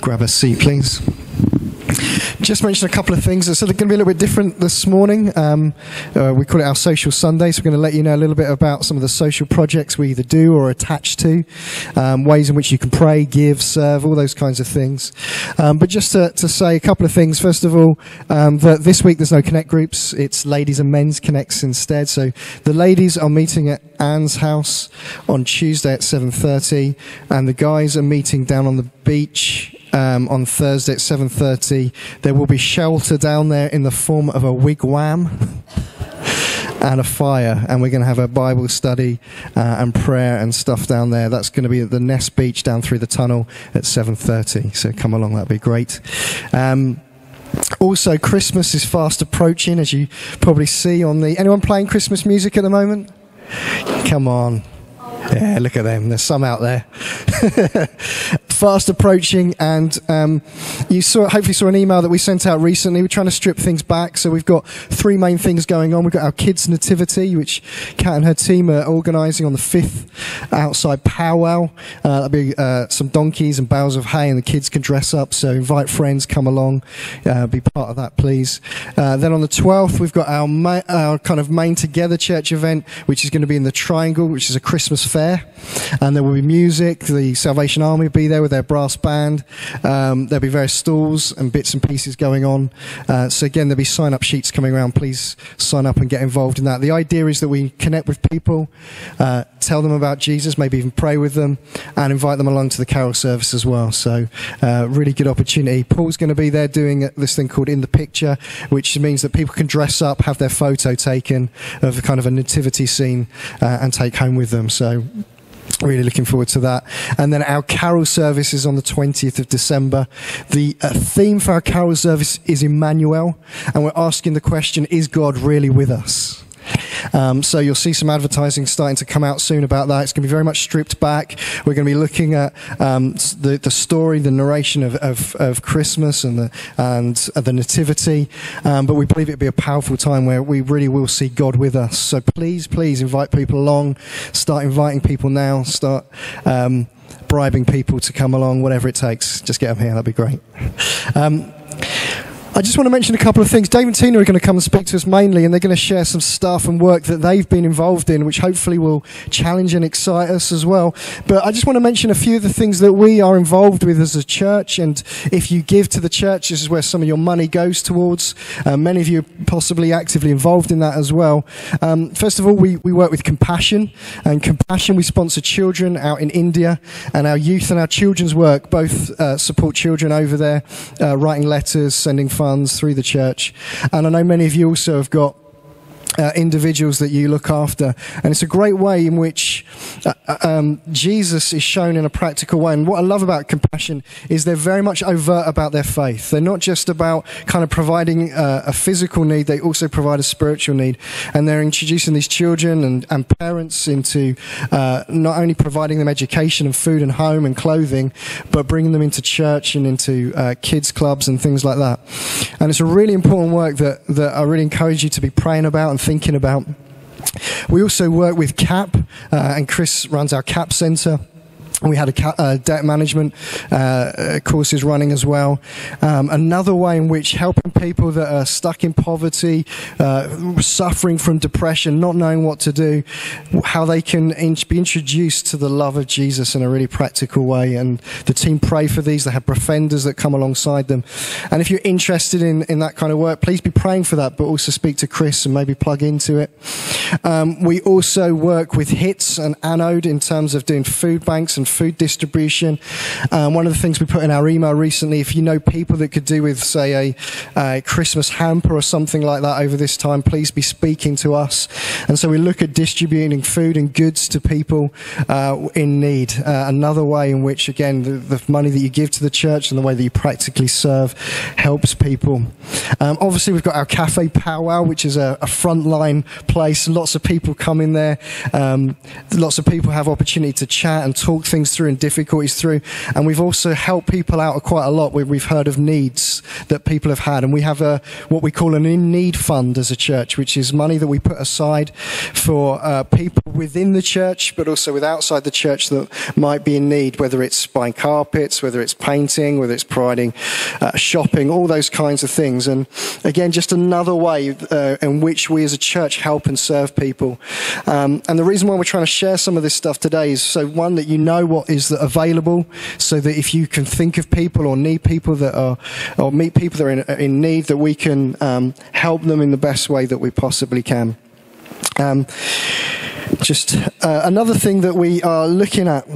Grab a seat, please. Just mention a couple of things. So they're going to be a little bit different this morning. Um, uh, we call it our social Sunday, so we're going to let you know a little bit about some of the social projects we either do or attach to, um, ways in which you can pray, give, serve, all those kinds of things. Um, but just to, to, say a couple of things. First of all, um, that this week there's no connect groups. It's ladies and men's connects instead. So the ladies are meeting at Anne's house on Tuesday at 7:30, and the guys are meeting down on the beach um, on Thursday at 7:30. There will be shelter down there in the form of a wigwam. and a fire, and we're going to have a Bible study uh, and prayer and stuff down there. That's going to be at the Ness Beach down through the tunnel at 7:30. So come along, that'd be great. Um, also, Christmas is fast approaching, as you probably see on the. Anyone playing Christmas music at the moment? Come on. Yeah, look at them. There's some out there. fast approaching, and um, you saw hopefully saw an email that we sent out recently. We're trying to strip things back, so we've got three main things going on. We've got our kids' nativity, which Kat and her team are organising on the fifth outside powwow. Uh, that'll be uh, some donkeys and bales of hay, and the kids can dress up. So invite friends, come along, uh, be part of that, please. Uh, then on the twelfth, we've got our ma- our kind of main together church event, which is going to be in the Triangle, which is a Christmas fair, and there will be music. The Salvation Army will be there with their brass band. Um, there'll be various stalls and bits and pieces going on. Uh, so again, there'll be sign up sheets coming around. Please sign up and get involved in that. The idea is that we connect with people, uh, tell them about Jesus, maybe even pray with them, and invite them along to the carol service as well. So uh, really good opportunity. Paul's going to be there doing this thing called In the Picture, which means that people can dress up, have their photo taken of kind of a nativity scene, uh, and take home with them. So Really looking forward to that. And then our carol service is on the 20th of December. The uh, theme for our carol service is Emmanuel. And we're asking the question, is God really with us? Um, so you'll see some advertising starting to come out soon about that. It's going to be very much stripped back. We're going to be looking at um, the, the story, the narration of, of, of Christmas and the, and uh, the Nativity. Um, but we believe it'll be a powerful time where we really will see God with us. So please, please invite people along. Start inviting people now. Start um, bribing people to come along, whatever it takes. Just get them here. That'd be great. I just want to mention a couple of things. Dave and Tina are going to come and speak to us mainly, and they're going to share some stuff and work that they've been involved in, which hopefully will challenge and excite us as well. But I just want to mention a few of the things that we are involved with as a church. And if you give to the church, this is where some of your money goes towards. Uh, many of you are possibly actively involved in that as well. Um, first of all, we, we work with Compassion, and Compassion, we sponsor children out in India, and our youth and our children's work both uh, support children over there, uh, writing letters, sending funds through the church. And I know many of you also have got uh, individuals that you look after. And it's a great way in which uh, uh, um, Jesus is shown in a practical way. And what I love about compassion is they're very much overt about their faith. They're not just about kind of providing uh, a physical need, they also provide a spiritual need. And they're introducing these children and, and parents into uh, not only providing them education and food and home and clothing, but bringing them into church and into uh, kids' clubs and things like that. And it's a really important work that, that I really encourage you to be praying about and thinking about. We also work with CAP, uh, and Chris runs our CAP Centre. We had a uh, debt management uh, courses running as well. Um, another way in which helping people that are stuck in poverty, uh, suffering from depression, not knowing what to do, how they can in- be introduced to the love of Jesus in a really practical way. And the team pray for these. They have befrienders that come alongside them. And if you're interested in, in that kind of work, please be praying for that, but also speak to Chris and maybe plug into it. Um, we also work with HITS and Anode in terms of doing food banks and food distribution. Um, one of the things we put in our email recently, if you know people that could do with, say, a, a Christmas hamper or something like that over this time, please be speaking to us. And so we look at distributing food and goods to people uh, in need. Uh, another way in which, again, the, the, money that you give to the church and the way that you practically serve helps people. Um, obviously, we've got our cafe powwow, which is a, a frontline place. Lots of people come in there. Um, lots of people have opportunity to chat and talk things through and difficulties through. And we've also helped people out quite a lot we've heard of needs that people have had. And we we have a what we call an in need fund as a church, which is money that we put aside for uh, people within the church, but also with outside the church that might be in need, whether it's buying carpets, whether it's painting, whether it's providing uh, shopping, all those kinds of things. And again, just another way uh, in which we as a church help and serve people. Um, and the reason why we're trying to share some of this stuff today is so one that you know what is available, so that if you can think of people or need people that are, or meet people that are in, in need, that we can um, help them in the best way that we possibly can. Um, just uh, another thing that we are looking at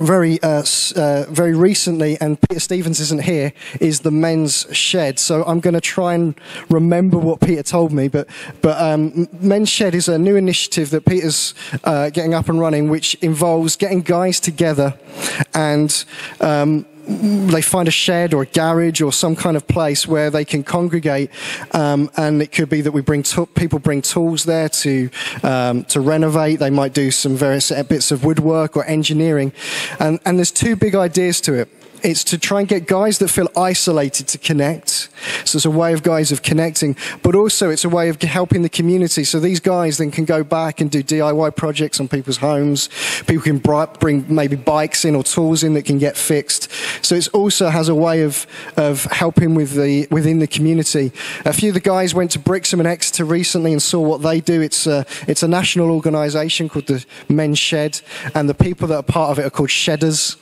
very uh, uh, very recently, and Peter Stevens isn't here, is the men's shed. So I'm going to try and remember what Peter told me. But but um, men's shed is a new initiative that Peter's uh, getting up and running, which involves getting guys together and um, they find a shed or a garage or some kind of place where they can congregate, um, and it could be that we bring people bring tools there to um, to renovate. They might do some various bits of woodwork or engineering, and and there's two big ideas to it it's to try and get guys that feel isolated to connect. So it's a way of guys of connecting, but also it's a way of helping the community. So these guys then can go back and do DIY projects on people's homes. People can bring maybe bikes in or tools in that can get fixed. So it also has a way of, of helping with the, within the community. A few of the guys went to Brixham and Exeter recently and saw what they do. It's a, it's a national organisation called the Men's Shed, and the people that are part of it are called Shedders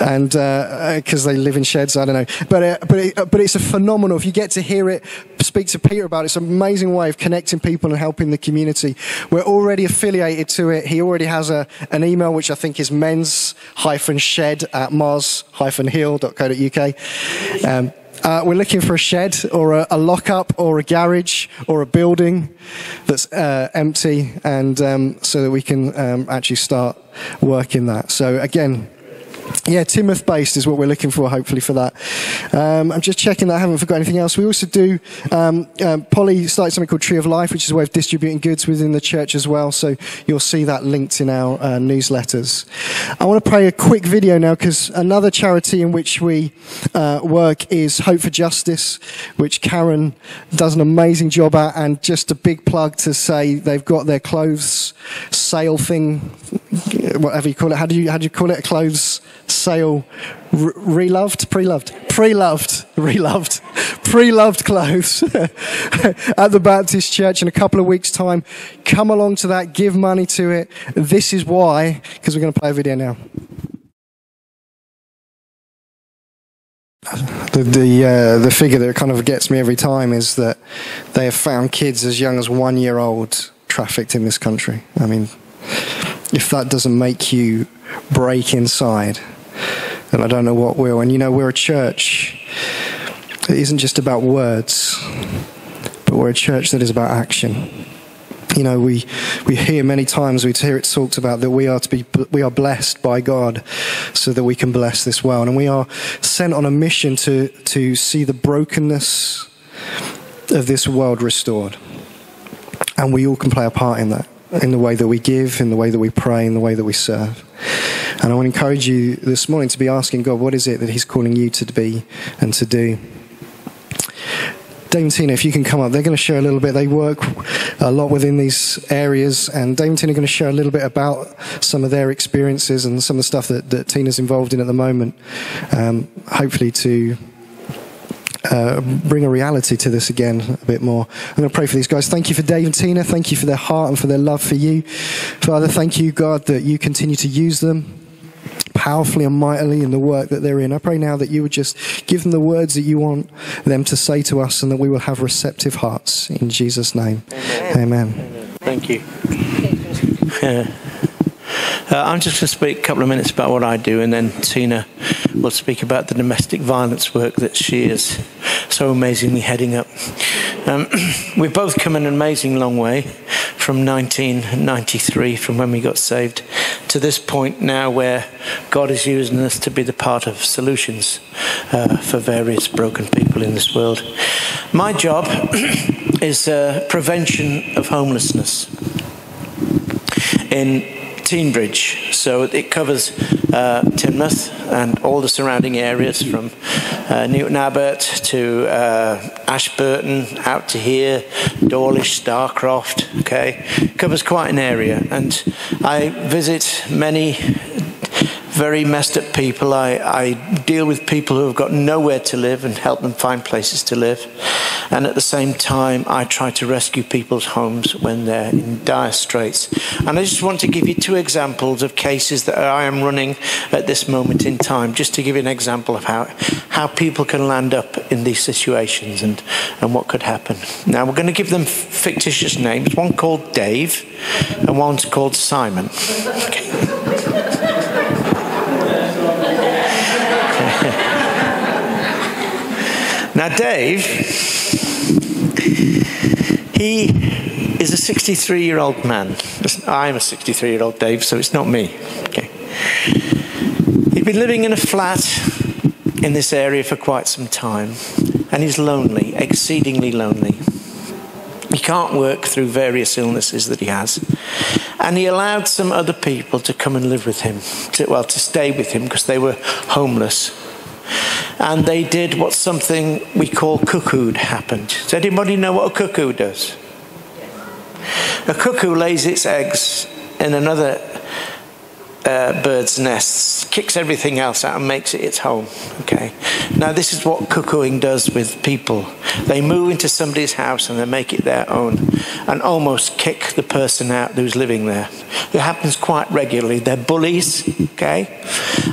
and because uh, they live in sheds, I don't know. But uh, but it, uh, but it's a phenomenal. If you get to hear it, speak to Peter about it. It's an amazing way of connecting people and helping the community. We're already affiliated to it. He already has a an email which I think is men's hyphen shed at mars hyphen hill.co.uk. Um, uh, we're looking for a shed or a, a lockup or a garage or a building that's uh, empty, and um, so that we can um, actually start working that. So again, yeah, Teignmouth based is what we're looking for, hopefully, for that. Um, I'm just checking that I haven't forgot anything else. We also do, um, um, Polly started something called Tree of Life, which is a way of distributing goods within the church as well. So you'll see that linked in our uh, newsletters. I want to play a quick video now because another charity in which we uh, work is Hope for Justice, which Karen does an amazing job at. And just a big plug to say they've got their clothes sale thing, whatever you call it. How do you, how do you call it? A clothes sale, re- reloved, pre-loved, pre-loved, reloved, pre-loved clothes at the Baptist Church in a couple of weeks' time. Come along to that, give money to it. This is why, because we're going to play a video now. The the, uh, the figure that kind of gets me every time is that they have found kids as young as one year old trafficked in this country. I mean, if that doesn't make you break inside, and I don't know what will. And you know, we're a church that isn't just about words, but we're a church that is about action. You know, we, we hear many times, we hear it talked about that we are to be, we are blessed by God so that we can bless this world. And we are sent on a mission to, to see the brokenness of this world restored. And we all can play a part in that, in the way that we give, in the way that we pray, in the way that we serve. And I want to encourage you this morning to be asking God, what is it that He's calling you to be and to do? Dave and Tina, if you can come up, they're going to share a little bit. They work a lot within these areas, and Dave and Tina are going to share a little bit about some of their experiences and some of the stuff that, that Tina's involved in at the moment. Um, hopefully, to uh, bring a reality to this again a bit more. I'm going to pray for these guys. Thank you for Dave and Tina. Thank you for their heart and for their love for you. Father, thank you, God, that you continue to use them powerfully and mightily in the work that they're in. I pray now that you would just give them the words that you want them to say to us and that we will have receptive hearts. In Jesus' name. Amen. Amen. Amen. Thank you. Uh, I'm just going to speak a couple of minutes about what I do, and then Tina will speak about the domestic violence work that she is so amazingly heading up. Um, we've both come an amazing long way from 1993, from when we got saved, to this point now where God is using us to be the part of solutions uh, for various broken people in this world. My job is uh, prevention of homelessness. In Teignbridge. So it covers uh, Teignmouth and all the surrounding areas from uh, Newton Abbot to uh, Ashburton out to here, Dawlish, Starcross. Okay, covers quite an area, and I visit many very messed up people. I, I deal with people who have got nowhere to live and help them find places to live. And at the same time, I try to rescue people's homes when they're in dire straits. And I just want to give you two examples of cases that I am running at this moment in time, just to give you an example of how, how people can land up in these situations and, and what could happen. Now, we're going to give them fictitious names one called Dave, and one's called Simon. Okay. Now, Dave, he is a 63 year old man. I'm a 63 year old Dave, so it's not me. Okay. He's been living in a flat in this area for quite some time, and he's lonely, exceedingly lonely. He can't work through various illnesses that he has. And he allowed some other people to come and live with him, to, well, to stay with him because they were homeless and they did what something we call cuckooed happened. Does anybody know what a cuckoo does? A cuckoo lays its eggs in another uh, bird's nest, kicks everything else out and makes it its home. Okay. Now this is what cuckooing does with people. They move into somebody's house and they make it their own, and almost kick the person out who's living there. It happens quite regularly. They're bullies. Okay,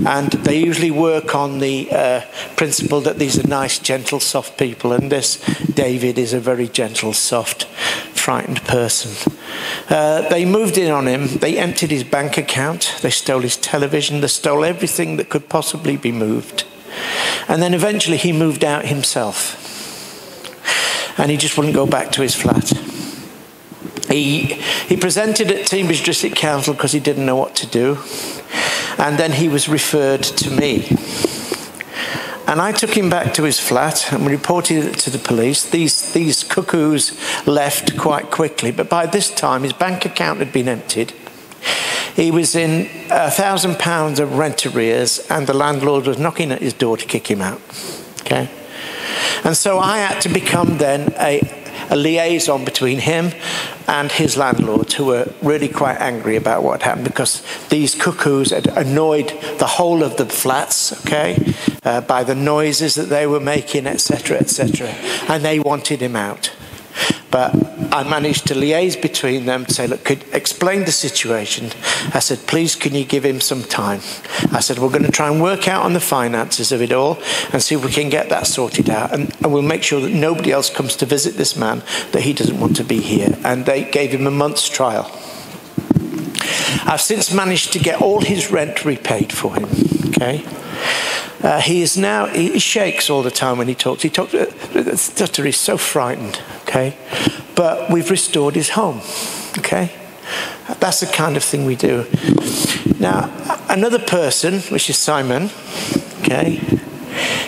and they usually work on the uh, principle that these are nice, gentle, soft people, and this David is a very gentle, soft, frightened person. Uh, they moved in on him. They emptied his bank account. They stole his television. They stole everything that could possibly be moved. And then eventually he moved out himself. And he just wouldn't go back to his flat. He, he presented at Teignbridge District Council because he didn't know what to do. And then he was referred to me. And I took him back to his flat and reported it to the police. These, these cuckoos left quite quickly, but by this time his bank account had been emptied. He was in a thousand pounds of rent arrears, and the landlord was knocking at his door to kick him out. Okay? And so I had to become then a, a liaison between him and his landlords, who were really quite angry about what happened because these cuckoos had annoyed the whole of the flats, okay, uh, by the noises that they were making, etc., etc., and they wanted him out. But I managed to liaise between them to say, look, could explain the situation. I said, please, can you give him some time? I said, we're going to try and work out on the finances of it all and see if we can get that sorted out. And, and we'll make sure that nobody else comes to visit this man, that he doesn't want to be here. And they gave him a month's trial. I've since managed to get all his rent repaid for him. Okay. Uh, he is now, he shakes all the time when he talks. He talks, uh, stutter, he's so frightened, okay? But we've restored his home, okay? That's the kind of thing we do. Now, another person, which is Simon, okay?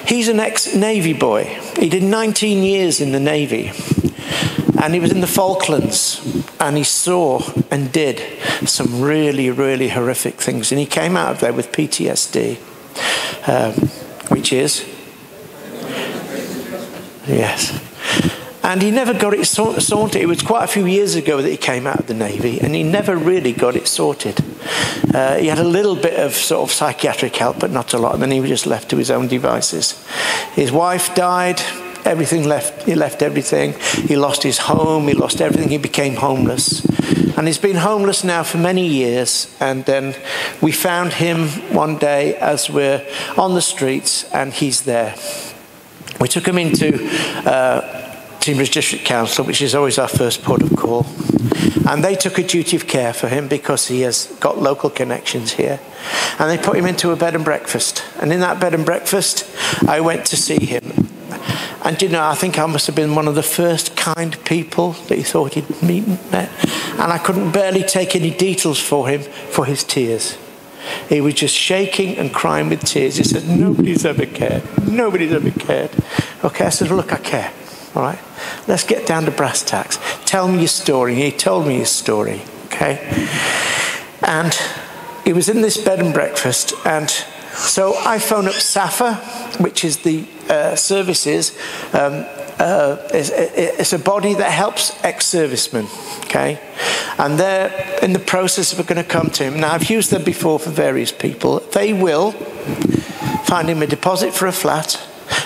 He's an ex Navy boy. He did 19 years in the Navy. And he was in the Falklands and he saw and did some really, really horrific things. And he came out of there with PTSD um, which is yes. And he never got it sorted. It was quite a few years ago that he came out of the Navy, and he never really got it sorted. Uh, he had a little bit of sort of psychiatric help, but not a lot, and then he was just left to his own devices. His wife died, everything left, he left everything. He lost his home, he lost everything, he became homeless. And he's been homeless now for many years. And then we found him one day as we're on the streets, and he's there. We took him into uh, Teignbridge District Council, which is always our first port of call. And they took a duty of care for him because he has got local connections here. And they put him into a bed and breakfast. And in that bed and breakfast, I went to see him. And you know, I think I must have been one of the first kind people that he thought he'd meet met. And I couldn't barely take any details for him for his tears. He was just shaking and crying with tears. He said, Nobody's ever cared. Nobody's ever cared. Okay, I said, Look, I care. All right, let's get down to brass tacks. Tell me your story. He told me his story. Okay, and he was in this bed and breakfast, and so I phone up SSAFA, which is the uh, services. Um, uh, it's, it's, a body that helps ex-servicemen, okay? And they're in the process of going to come to him. Now, I've used them before for various people. They will find him a deposit for a flat,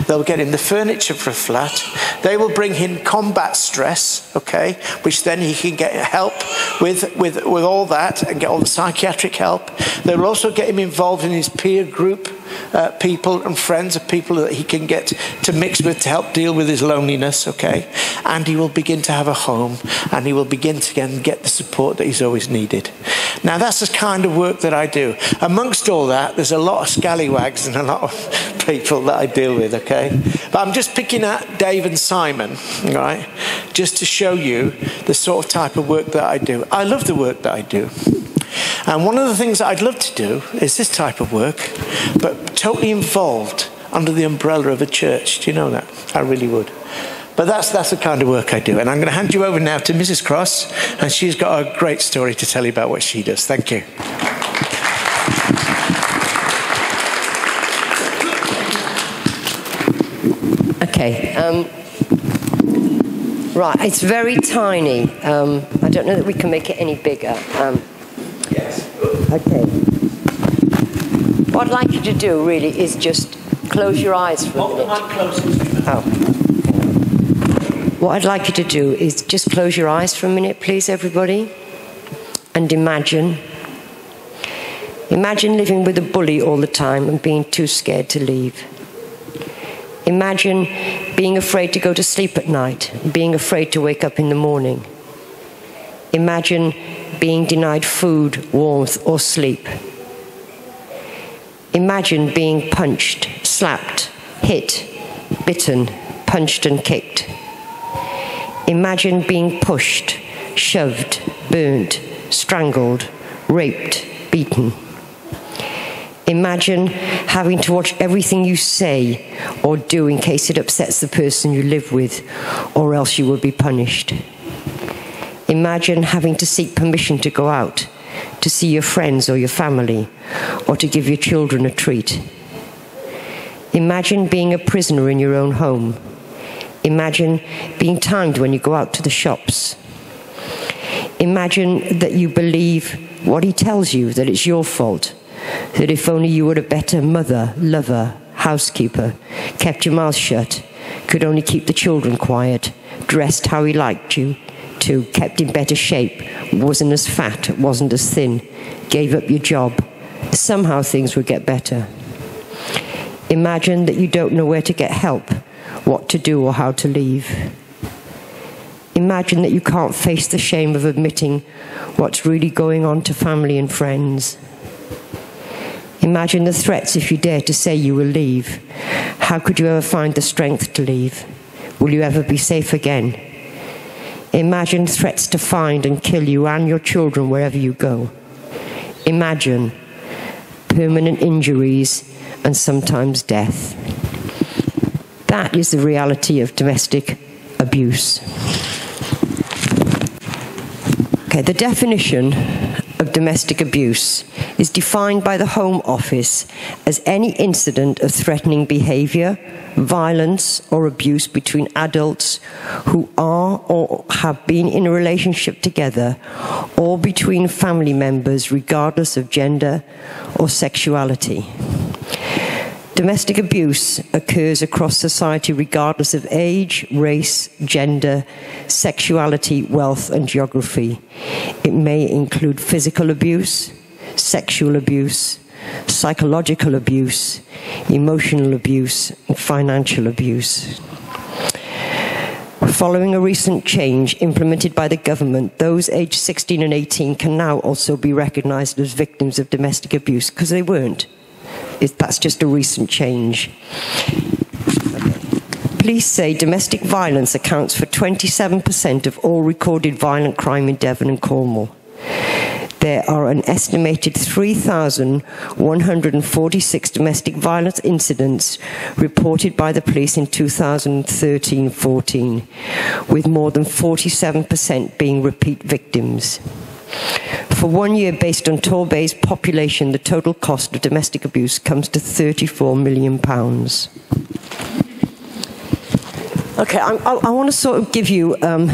They'll get him the furniture for a flat. They will bring him combat stress, okay, which then he can get help with, with, with all that and get all the psychiatric help. They will also get him involved in his peer group uh, people and friends of people that he can get to mix with to help deal with his loneliness, okay? And he will begin to have a home and he will begin to again get the support that he's always needed. Now, that's the kind of work that I do. Amongst all that, there's a lot of scallywags and a lot of people that I deal with, okay? But I'm just picking out Dave and Simon, right? Just to show you the sort of type of work that I do. I love the work that I do. And one of the things that I'd love to do is this type of work, but totally involved under the umbrella of a church. Do you know that? I really would. But that's, that's the kind of work I do. And I'm going to hand you over now to Mrs. Cross, and she's got a great story to tell you about what she does. Thank you. Okay. Um, right, it's very tiny. Um, I don't know that we can make it any bigger. Um, yes. Okay. What I'd like you to do really is just close your eyes for a minute. Oh. What I'd like you to do is just close your eyes for a minute, please, everybody, and imagine. Imagine living with a bully all the time and being too scared to leave. Imagine being afraid to go to sleep at night, being afraid to wake up in the morning. Imagine being denied food, warmth, or sleep. Imagine being punched, slapped, hit, bitten, punched, and kicked. Imagine being pushed, shoved, burnt, strangled, raped, beaten. Imagine having to watch everything you say or do in case it upsets the person you live with, or else you will be punished. Imagine having to seek permission to go out, to see your friends or your family, or to give your children a treat. Imagine being a prisoner in your own home. Imagine being timed when you go out to the shops. Imagine that you believe what he tells you, that it's your fault that if only you were a better mother, lover, housekeeper, kept your mouth shut, could only keep the children quiet, dressed how he liked you to, kept in better shape, wasn't as fat, wasn't as thin, gave up your job, somehow things would get better. Imagine that you don't know where to get help, what to do, or how to leave. Imagine that you can't face the shame of admitting what's really going on to family and friends. Imagine the threats if you dare to say you will leave. How could you ever find the strength to leave? Will you ever be safe again? Imagine threats to find and kill you and your children wherever you go. Imagine permanent injuries and sometimes death. That is the reality of domestic abuse. Okay, the definition of domestic abuse is defined by the Home Office as any incident of threatening behaviour, violence, or abuse between adults who are or have been in a relationship together, or between family members, regardless of gender or sexuality. Domestic abuse occurs across society regardless of age, race, gender, sexuality, wealth, and geography. It may include physical abuse, sexual abuse, psychological abuse, emotional abuse, and financial abuse. Following a recent change implemented by the government, those aged 16 and 18 can now also be recognised as victims of domestic abuse because they weren't that's just a recent change. Police say domestic violence accounts for 27% of all recorded violent crime in Devon and Cornwall. There are an estimated 3,146 domestic violence incidents reported by the police in 2013 14, with more than 47% being repeat victims. For one year, based on Torbay's population, the total cost of domestic abuse comes to 34 million pounds. Okay, I, I, I want to sort of give you um,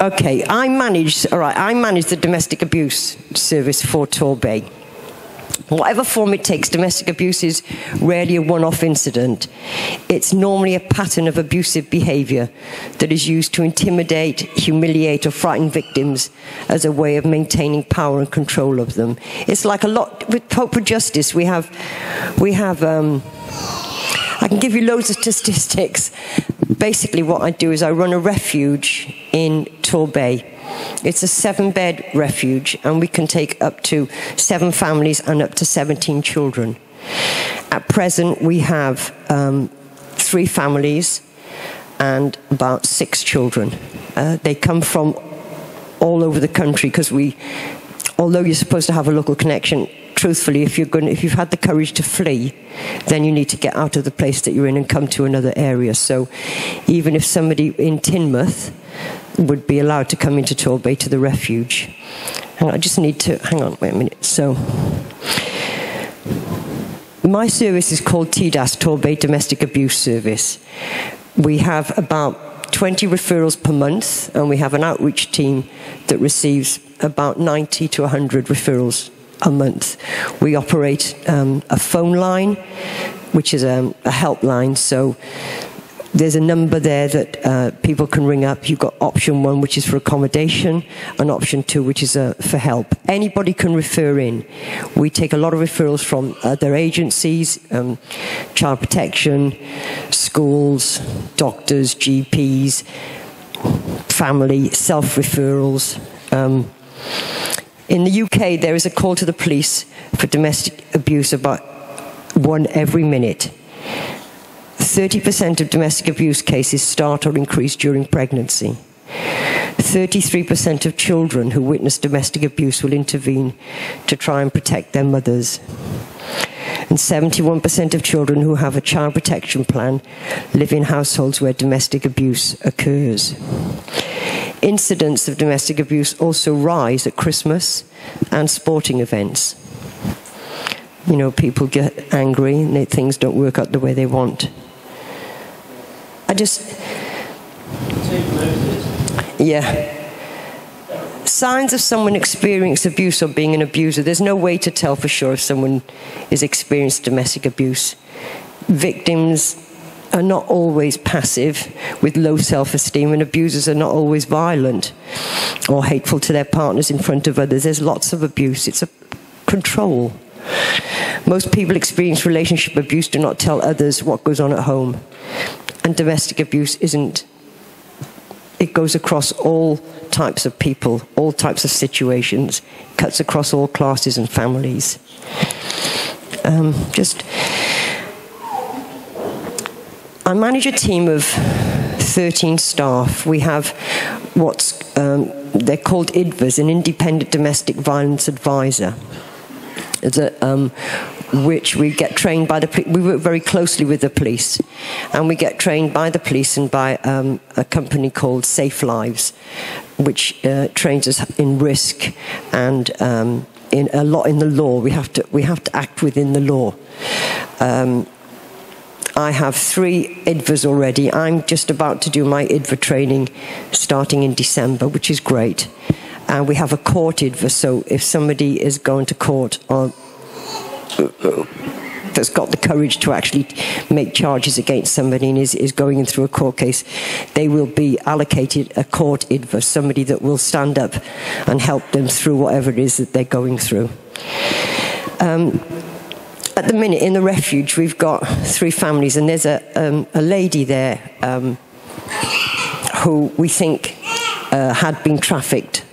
Okay, I manage. All right, I manage the domestic abuse service for Torbay. Whatever form it takes, domestic abuse is rarely a one off incident. It's normally a pattern of abusive behaviour that is used to intimidate, humiliate, or frighten victims as a way of maintaining power and control of them. It's like a lot with for Justice. We have, we have. Um, I can give you loads of statistics. Basically, what I do is I run a refuge in Torbay. It's a seven bed refuge, and we can take up to seven families and up to 17 children. At present, we have um, three families and about six children. Uh, they come from all over the country because we, although you're supposed to have a local connection, truthfully, if you're going, if you've had the courage to flee, then you need to get out of the place that you're in and come to another area. So, even if somebody in Teignmouth would be allowed to come into Torbay to the refuge, and I just need to hang on, wait a minute. So. My service is called TDAS, Torbay Domestic Abuse Service. We have about 20 referrals per month, and we have an outreach team that receives about 90 to 100 referrals a month. We operate um, a phone line, which is a, a helpline. So there's a number there that uh, people can ring up. You've got option one, which is for accommodation, and option two, which is uh, for help. Anybody can refer in. We take a lot of referrals from other agencies, um, child protection, schools, doctors, GPs, family, self referrals. Um, in the UK, there is a call to the police for domestic abuse about one every minute. 30% of domestic abuse cases start or increase during pregnancy. 33% of children who witness domestic abuse will intervene to try and protect their mothers. And 71% of children who have a child protection plan live in households where domestic abuse occurs incidents of domestic abuse also rise at Christmas and sporting events. You know, people get angry and they, things don't work out the way they want. I just. Yeah. Signs of someone experiencing abuse or being an abuser. There's no way to tell for sure if someone is experiencing domestic abuse. Victims are not always passive with low self esteem, and abusers are not always violent or hateful to their partners in front of others. There's lots of abuse, it's a control. Most people experience relationship abuse do not tell others what goes on at home. And domestic abuse isn't, it goes across all types of people, all types of situations, cuts across all classes and families. Um, just I manage a team of 13 staff. We have what's um, they're called IDVAs, an Independent Domestic Violence Advisor. A, um, which we get trained by the we work very closely with the police, and we get trained by the police and by um, a company called Safe Lives, which uh, trains us in risk and um, in a lot in the law. We have to we have to act within the law. Um, I have three IDVAs already. I'm just about to do my IDVA training starting in December, which is great. And we have a court IDVA, so if somebody is going to court or that's got the courage to actually make charges against somebody and is, is going through a court case, they will be allocated a court IDVA, somebody that will stand up and help them through whatever it is that they're going through. Um, at the minute in the refuge, we've got three families, and there's a, um, a lady there um, who we think uh, had been trafficked.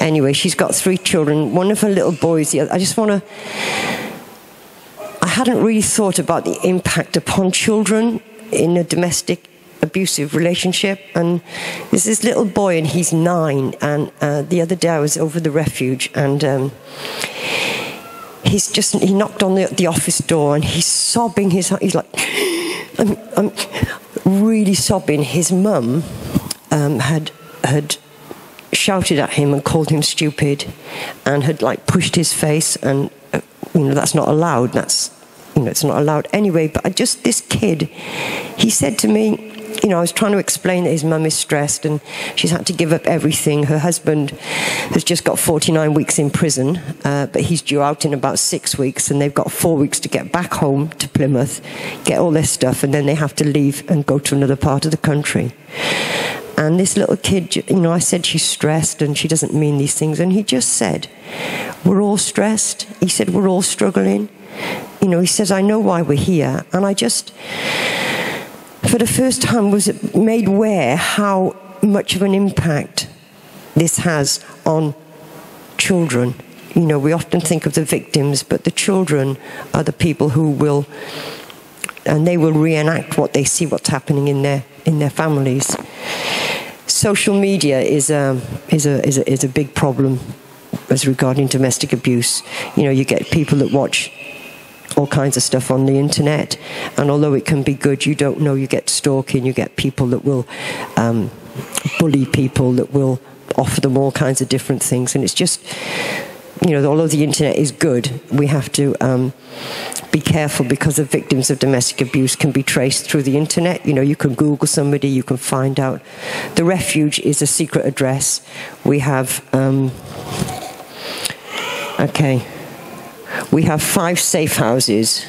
Anyway, she's got three children. One of her little boys, I just want to. Hadn't really thought about the impact upon children in a domestic abusive relationship. And there's this little boy, and he's nine. And uh, the other day I was over the refuge, and um, he's just he knocked on the, the office door and he's sobbing his he's like I'm, I'm really sobbing his mum um, had had shouted at him and called him stupid and had like pushed his face and uh, you know that's not allowed that's you know it's not allowed anyway but I just this kid he said to me you know, I was trying to explain that his mum is stressed and she's had to give up everything. Her husband has just got 49 weeks in prison, uh, but he's due out in about six weeks, and they've got four weeks to get back home to Plymouth, get all their stuff, and then they have to leave and go to another part of the country. And this little kid, you know, I said she's stressed and she doesn't mean these things. And he just said, We're all stressed. He said, We're all struggling. You know, he says, I know why we're here. And I just, for the first time was made aware how much of an impact this has on children. You know, we often think of the victims, but the children are the people who will, and they will reenact what they see, what's happening in their in their families. Social media is a is a is a, is a big problem as regarding domestic abuse. You know, you get people that watch all kinds of stuff on the internet. And although it can be good, you don't know. You get stalking, you get people that will um, bully people, that will offer them all kinds of different things. And it's just, you know, although the internet is good, we have to um, be careful because the victims of domestic abuse can be traced through the internet. You know, you can Google somebody, you can find out. The refuge is a secret address. We have, um, okay we have five safe houses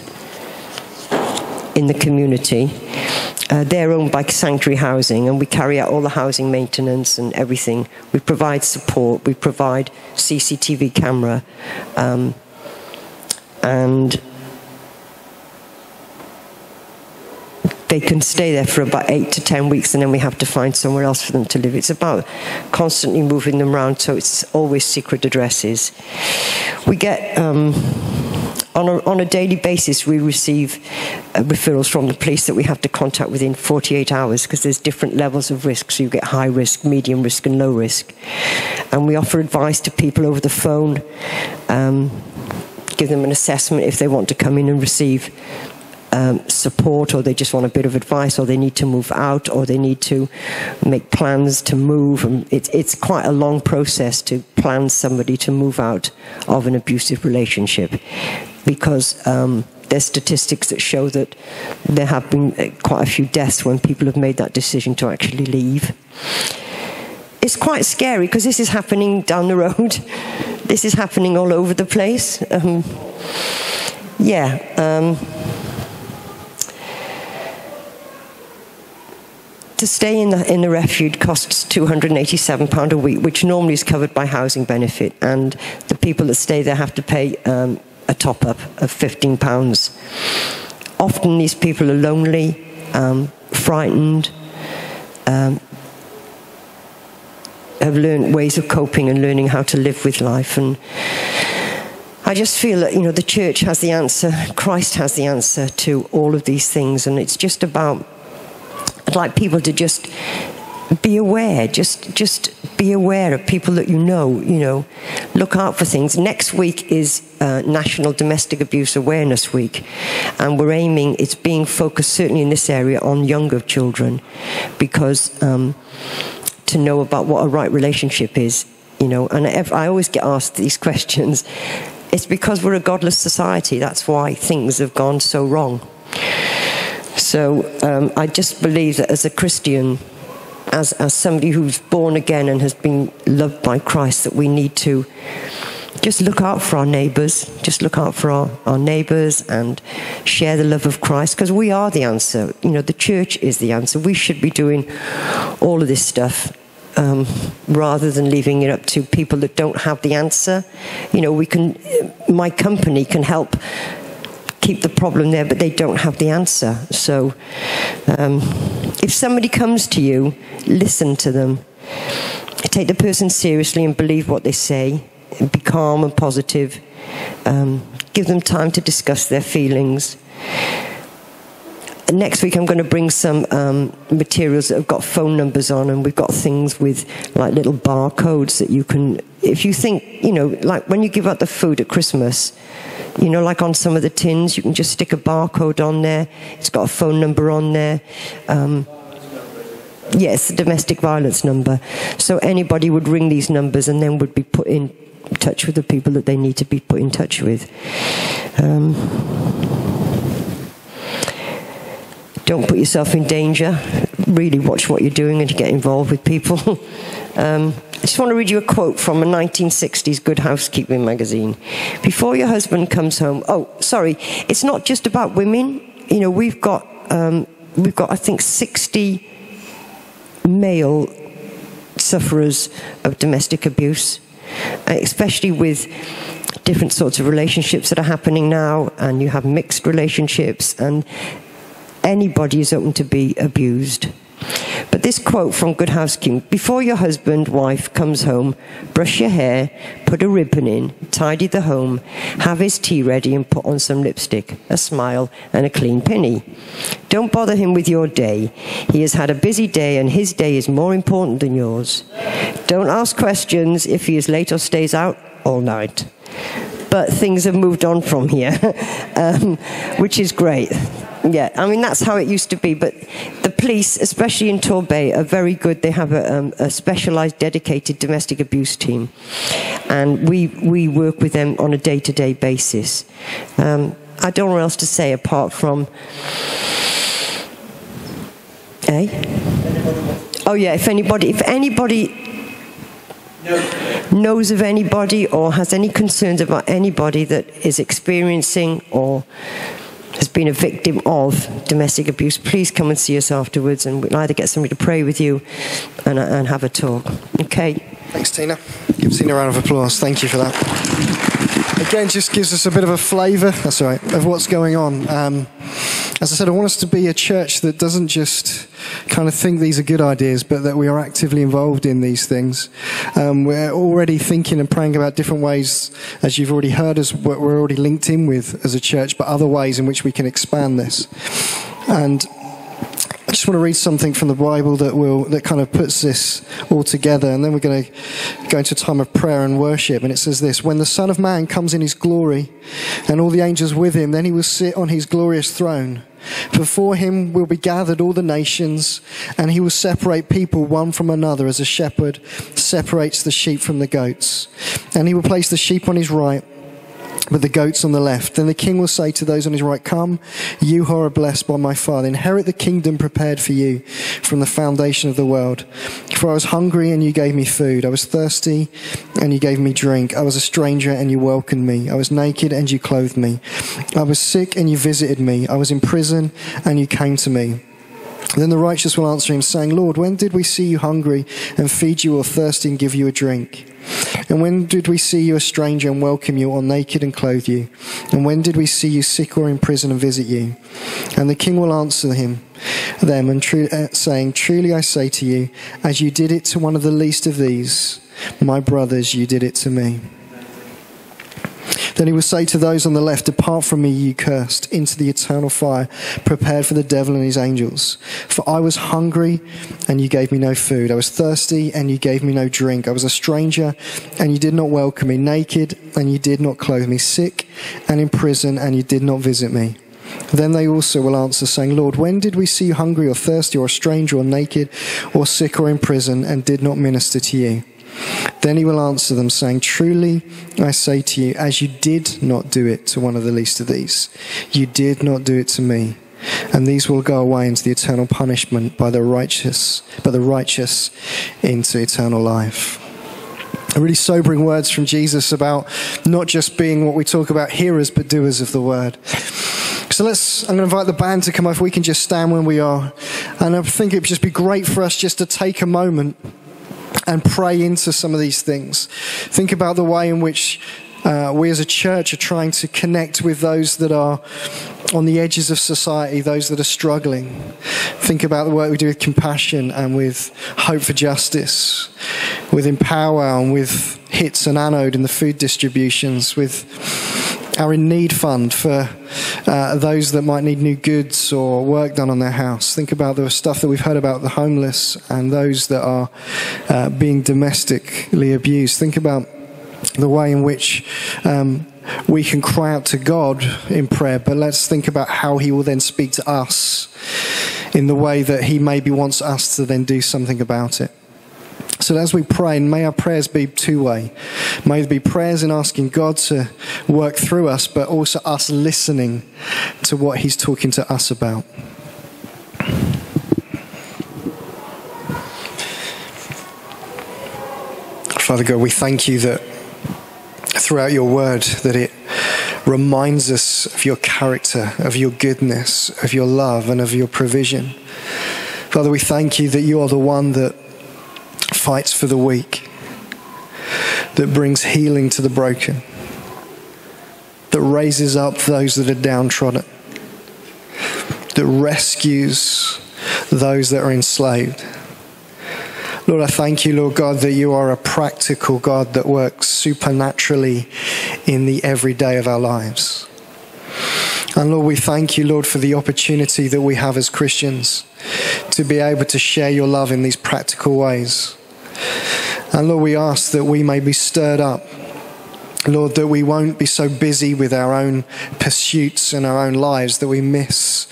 in the community. Uh, they're owned by Sanctuary Housing, and we carry out all the housing maintenance and everything. We provide support, we provide CCTV camera, um, and they can stay there for about eight to ten weeks and then we have to find somewhere else for them to live. It's about constantly moving them around, so it's always secret addresses. We get. Um, on a, on a, daily basis, we receive uh, referrals from the police that we have to contact within 48 hours because there's different levels of risk. So you get high risk, medium risk, and low risk. And we offer advice to people over the phone, um, give them an assessment if they want to come in and receive um, support or they just want a bit of advice or they need to move out or they need to make plans to move. And it, it's quite a long process to plan somebody to move out of an abusive relationship because um, there's statistics that show that there have been uh, quite a few deaths when people have made that decision to actually leave. It's quite scary because this is happening down the road. this is happening all over the place. Um, yeah. To stay in the, in the refuge costs £287 a week, which normally is covered by housing benefit, and the people that stay there have to pay um, a top up of £15. Often these people are lonely, um, frightened, um, have learned ways of coping and learning how to live with life. And I just feel that, you know, the church has the answer, Christ has the answer to all of these things, and it's just about I'd like people to just be aware just just be aware of people that you know you know. Look out for things. Next week is uh, national domestic abuse awareness week and we're aiming it's being focused certainly in this area on younger children because um, to know about what a right relationship is you know. And I always get asked these questions. It's because we're a godless society. That's why things have gone so wrong so um, I just believe that as a Christian, as, as somebody who's born again and has been loved by Christ, that we need to just look out for our neighbours, just look out for our, our neighbours and share the love of Christ because we are the answer. You know, the church is the answer. We should be doing all of this stuff um, rather than leaving it up to people that don't have the answer. You know, we can, my company can help keep the problem there, but they don't have the answer. So um, if somebody comes to you, listen to them. Take the person seriously and believe what they say. Be calm and positive. Um, give them time to discuss their feelings. Next week, I'm going to bring some um, materials that have got phone numbers on, and we've got things with like little barcodes that you can. If you think, you know, like when you give out the food at Christmas, you know, like on some of the tins, you can just stick a barcode on there. It's got a phone number on there. Um, Yes, domestic violence number. So anybody would ring these numbers and then would be put in touch with the people that they need to be put in touch with. Um, don't put yourself in danger. Really watch what you're doing and get involved with people. um, I just want to read you a quote from a 1960s Good Housekeeping magazine. Before your husband comes home, oh, sorry, it's not just about women. You know, we've got, um, we've got, I think, 60 male sufferers of domestic abuse, especially with different sorts of relationships that are happening now, and you have mixed relationships, and anybody is open to be abused. But this quote from Good Housekeeping before your husband, wife comes home, brush your hair, put a ribbon in, tidy the home, have his tea ready, and put on some lipstick, a smile, and a clean penny. Don't bother him with your day. He has had a busy day, and his day is more important than yours. Don't ask questions if he is late or stays out all night. But things have moved on from here, um, which is great. Yeah, I mean, that's how it used to be. But the police, especially in Torbay, are very good. They have a, um, a specialized, dedicated domestic abuse team. And we, we work with them on a day to day basis. Um, I don't know what else to say apart from. Eh? Oh, yeah, if anybody, if anybody knows of anybody or has any concerns about anybody that is experiencing or been a victim of domestic abuse, please come and see us afterwards and we'll either get somebody to pray with you and, and have a talk. Okay? Thanks, Tina. Give Tina a round of applause. Thank you for that. Again, just gives us a bit of a flavour, that's all right, of what's going on. Um, as I said, I want us to be a church that doesn't just kind of think these are good ideas, but that we are actively involved in these things. Um, we're already thinking and praying about different ways, as you've already heard, as what we're already linked in with as a church, but other ways in which we can expand this. And just want to read something from the Bible that will that kind of puts this all together, and then we're going to go into a time of prayer and worship. And it says this: When the Son of Man comes in His glory, and all the angels with Him, then He will sit on His glorious throne. Before Him will be gathered all the nations, and He will separate people one from another, as a shepherd separates the sheep from the goats. And He will place the sheep on His right but the goats on the left. Then the king will say to those on his right, Come, you who are blessed by my Father, inherit the kingdom prepared for you from the foundation of the world. For I was hungry and you gave me food. I was thirsty and you gave me drink. I was a stranger and you welcomed me. I was naked and you clothed me. I was sick and you visited me. I was in prison and you came to me. Then the righteous will answer him, saying, Lord, when did we see you hungry and feed you or thirsty and give you a drink? And when did we see you a stranger and welcome you, or naked and clothe you? And when did we see you sick or in prison and visit you? And the king will answer him, them, and tru- uh, saying, Truly I say to you, as you did it to one of the least of these, my brothers, you did it to me. Then he will say to those on the left, Depart from me, you cursed, into the eternal fire, prepared for the devil and his angels. For I was hungry, and you gave me no food. I was thirsty, and you gave me no drink. I was a stranger, and you did not welcome me. Naked, and you did not clothe me. Sick, and in prison, and you did not visit me. Then they also will answer, saying, Lord, when did we see you hungry or thirsty or a stranger or naked or sick or in prison and did not minister to you? Then he will answer them, saying, Truly I say to you, as you did not do it to one of the least of these, you did not do it to me. And these will go away into the eternal punishment by the righteous, by the righteous into eternal life. Really sobering words from Jesus about not just being what we talk about hearers, but doers of the word. So let's, I'm going to invite the band to come up. We can just stand where we are. And I think it would just be great for us just to take a moment and pray into some of these things. Think about the way in which uh, we as a church are trying to connect with those that are on the edges of society, those that are struggling. Think about the work we do with compassion and with hope for justice, with empower and with hits and anode in the food distributions, with our in need fund for uh, those that might need new goods or work done on their house. Think about the stuff that we've heard about the homeless and those that are uh, being domestically abused. Think about the way in which um, we can cry out to God in prayer, but let's think about how He will then speak to us in the way that He maybe wants us to then do something about it. So as we pray, may our prayers be two way. May it be prayers in asking God to work through us, but also us listening to what He's talking to us about. Father God, we thank you that throughout your word that it reminds us of your character, of your goodness, of your love, and of your provision. Father, we thank you that you are the one that fights for the weak, that brings healing to the broken, that raises up those that are downtrodden, that rescues those that are enslaved. Lord, I thank you, Lord God, that you are a practical God that works supernaturally in the everyday of our lives. And Lord, we thank you, Lord, for the opportunity that we have as Christians to be able to share your love in these practical ways. And Lord, we ask that we may be stirred up. Lord, that we won't be so busy with our own pursuits and our own lives that we miss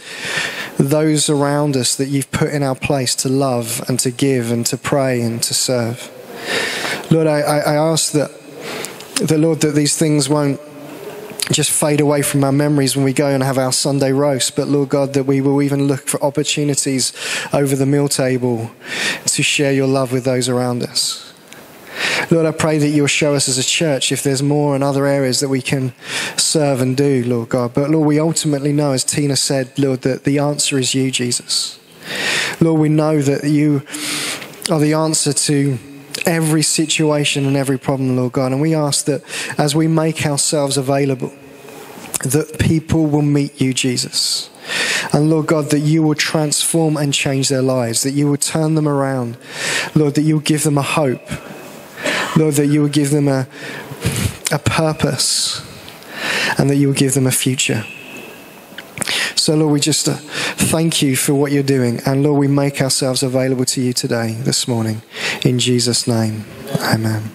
those around us that you've put in our place to love and to give and to pray and to serve. Lord, I, I ask that the Lord that these things won't just fade away from our memories when we go and have our Sunday roast, but Lord God, that we will even look for opportunities over the meal table to share your love with those around us. Lord, I pray that you'll show us as a church if there's more in other areas that we can serve and do, Lord God. But Lord, we ultimately know, as Tina said, Lord, that the answer is you, Jesus. Lord, we know that you are the answer to every situation and every problem, Lord God. And we ask that as we make ourselves available, that people will meet you, Jesus. And Lord God, that you will transform and change their lives, that you will turn them around. Lord, that you will give them a hope. Lord, that you will give them a, a purpose and that you will give them a future. So, Lord, we just uh, thank you for what you're doing. And, Lord, we make ourselves available to you today, this morning. In Jesus' name, amen.